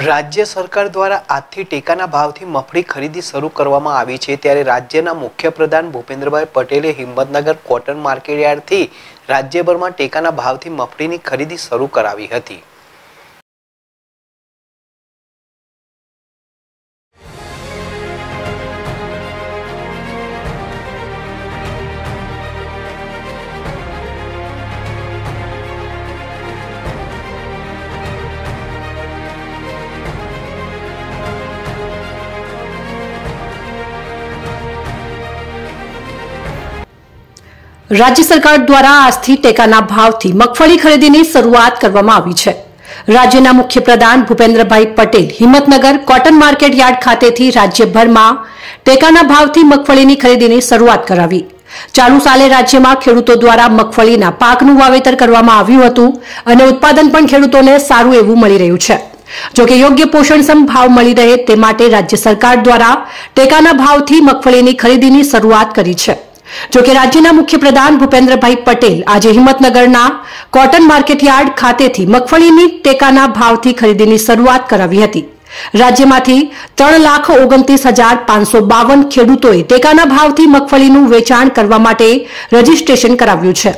રાજ્ય સરકાર દ્વારા આજથી ટેકાના ભાવથી મગફળી ખરીદી શરૂ કરવામાં આવી છે ત્યારે રાજ્યના મુખ્યપ્રધાન ભૂપેન્દ્રભાઈ પટેલે હિંમતનગર કોટન માર્કેટયાર્ડથી રાજ્યભરમાં ટેકાના ભાવથી મગફળીની ખરીદી શરૂ કરાવી હતી. રાજ્ય સરકાર દ્વારા આજથી ટેકાના ભાવથી મગફળી ખરીદીની શરૂઆત કરવામાં આવી છે. રાજ્યના મુખ્યપ્રધાન Bhupendrabhai Patel Himmatnagar cotton market yard ખાતેથી રાજ્યભરમાં ટેકાના ભાવથી મગફળીની ખરીદીની શરૂઆત કરાવી. ચાલુ સાલે રાજ્યમાં ખેડૂતો દ્વારા મગફળીના પાકનું વાવેતર કરવામાં આવ્યું હતું અને ઉત્પાદન પણ ખેડૂતોને સારું એવું મળી રહ્યું છે. જોકે યોગ્ય પોષણક્ષમ ભાવ મળી રહે તે માટે રાજ્ય સરકાર દ્વારા ટેકાના ભાવથી મગફળીની ખરીદીની શરૂઆત કરી છે. જોકે રાજ્યના મુખ્યપ્રધાન ભૂપેન્દ્રભાઈ પટેલ આજે હિંમતનગરના કોટન માર્કેટયાર્ડ ખાતેથી મગફળીની ટેકાના ભાવથી ખરીદીની શરૂઆત કરાવી હતી. રાજ્યમાંથી ત્રણ લાખ ઓગણત્રીસ હજાર પાંચસો બાવન ખેડૂતોએ ટેકાના ભાવથી મગફળીનું વેચાણ કરવા માટે રજીસ્ટ્રેશન કરાવ્યું છે.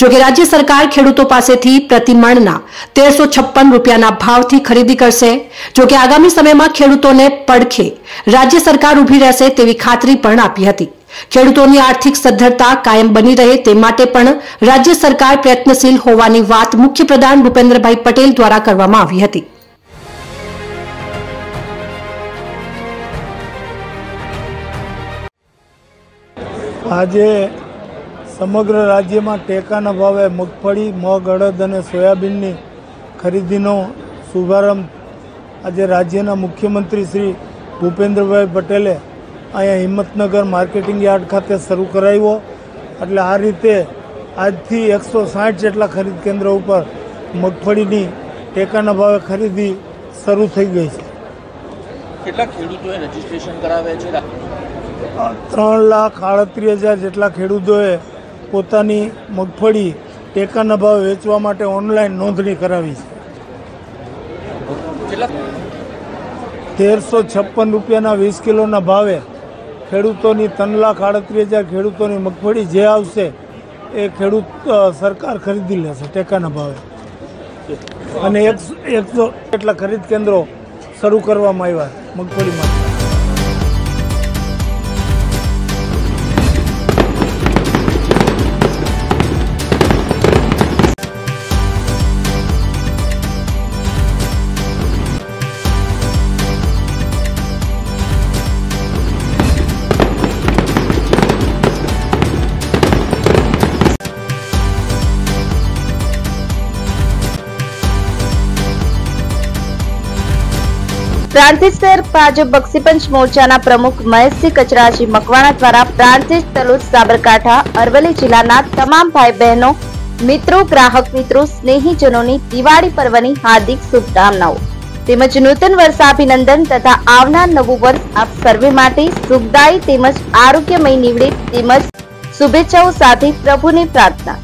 જોકે રાજ્ય સરકાર ખેડૂતો પાસેથી પ્રતિમણના તેરસો છપ્પન રૂપિયાના ભાવથી ખરીદી કરશે. જોકે આગામી સમયમાં ખેડૂતોને પડખે રાજ્ય સરકાર ઊભી રહેશે તેવી ખાતરી પણ આપી હતી. ખેડૂતોની આર્થિક સદ્ધરતા કાયમ બની રહે તે માટે પણ રાજ્ય સરકાર પ્રયત્નશીલ હોવાની વાત મુખ્યપ્રધાન ભૂપેન્દ્રભાઈ પટેલ દ્વારા કરવામાં આવી હતી. આજે સમગ્ર રાજ્યમાં ટેકાના ભાવે મગફળી, મગ, અડદ અને સોયાબીનની ખરીદીનો શુભારંભ આજે રાજ્યના મુખ્યમંત્રી શ્રી ભૂપેન્દ્રભાઈ પટેલે અહીંયા હિંમતનગર માર્કેટિંગ યાર્ડ ખાતે શરૂ કરાવ્યો. એટલે આ રીતે આજથી એકસો સાઠ જેટલા ખરીદ કેન્દ્રો ઉપર મગફળીની ટેકાના ભાવે ખરીદી શરૂ થઈ ગઈ છે. કેટલા ખેડૂતોએ રજીસ્ટ્રેશન કરાવ્યા છે? ત્રણ લાખ આડત્રીસ હજાર જેટલા ખેડૂતોએ પોતાની મગફળી ટેકાના ભાવે વેચવા માટે ઓનલાઈન નોંધણી કરાવી છે. તેરસો છપ્પન રૂપિયાના વીસ કિલોના ભાવે ખેડૂતોની ત્રણ લાખ આડત્રીસ હજાર ખેડૂતોની મગફળી જે આવશે, એ ખેડૂત સરકાર ખરીદી લેશે ટેકાના ભાવે. અને એકસો એકસો એટલા ખરીદ કેન્દ્રો શરૂ કરવામાં આવ્યા મગફળી માટે પ્રાંતિજ ભાજપ બક્ષીપંચ મોરચાના પ્રમુખ મહેશસિંહ કચરાજી મકવાણા દ્વારા પ્રાંતિજ તલોદ સાબરકાંઠા, અરવલ્લી જિલ્લાના તમામ ભાઈ બહેનો મિત્રો, ગ્રાહક, મિત્રો, સ્નેહીજનોની દિવાળી પર્વની હાર્દિક શુભકામનાઓ. તેમજ નૂતન વર્ષાભિનંદન તથા આવનાર નવું વર્ષ આપ સર્વે માટે સુખદાયી તેમજ આરોગ્યમય નીવડે તેમજ શુભેચ્છાઓ સાથે પ્રભુની પ્રાર્થના.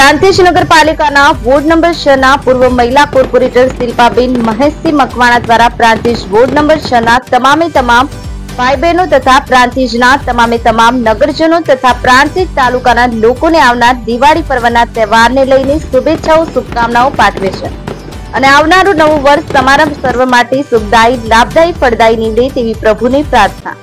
પ્રાંતિજ નગરપાલિકાના વોર્ડ નંબર છ ના પૂર્વ મહિલા કોર્પોરેટર શિલ્પાબેન મહેશસિંહ મકવાણા દ્વારા પ્રાંતિજ વોર્ડ નંબર છ ના તમામે તમામ ભાઈ બહેનો તથા પ્રાંતિજના તમામે તમામ નગરજનો તથા પ્રાંતિજ તાલુકાના લોકોને આવનાર દિવાળી પર્વના તહેવારને લઈને શુભેચ્છાઓ, શુભકામનાઓ પાઠવે છે. અને આવનારું નવું વર્ષ તમારા સર્વ માટે સુખદાયી લાભદાયી, ફળદાયી નીવડે તેવી પ્રભુની પ્રાર્થના.